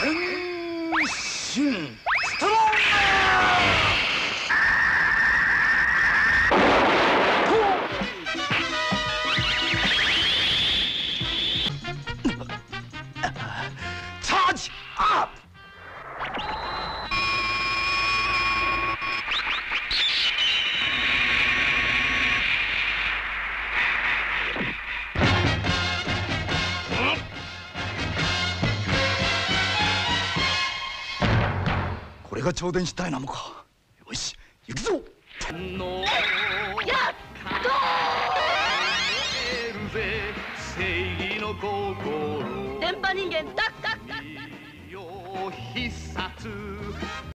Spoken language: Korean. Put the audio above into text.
변신 스트롱맨! Charge up! が挑電したいなモか。よし行くぞ。やっと電波人間ダッカッカッ必殺。